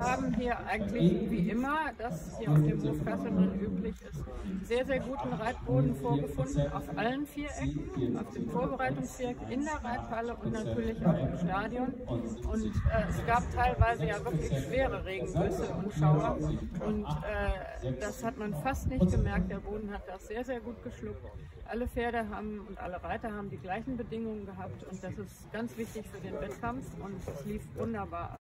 haben hier eigentlich wie immer, das hier auf dem Hof Kasselmann üblich ist, sehr, sehr guten Reitboden vorgefunden, auf allen vier Ecken, auf dem Vorbereitungsviereck, in der Reithalle und natürlich auch im Stadion. Und äh, es gab teilweise ja wirklich schwere Regengüsse und Schauer und äh, das hat man fast nicht gemerkt. Der Boden hat das sehr, sehr gut geschluckt. Alle Pferde haben und alle Reiter haben die gleichen Bedingungen gehabt und das ist ganz wichtig für den Wettkampf und es lief wunderbar.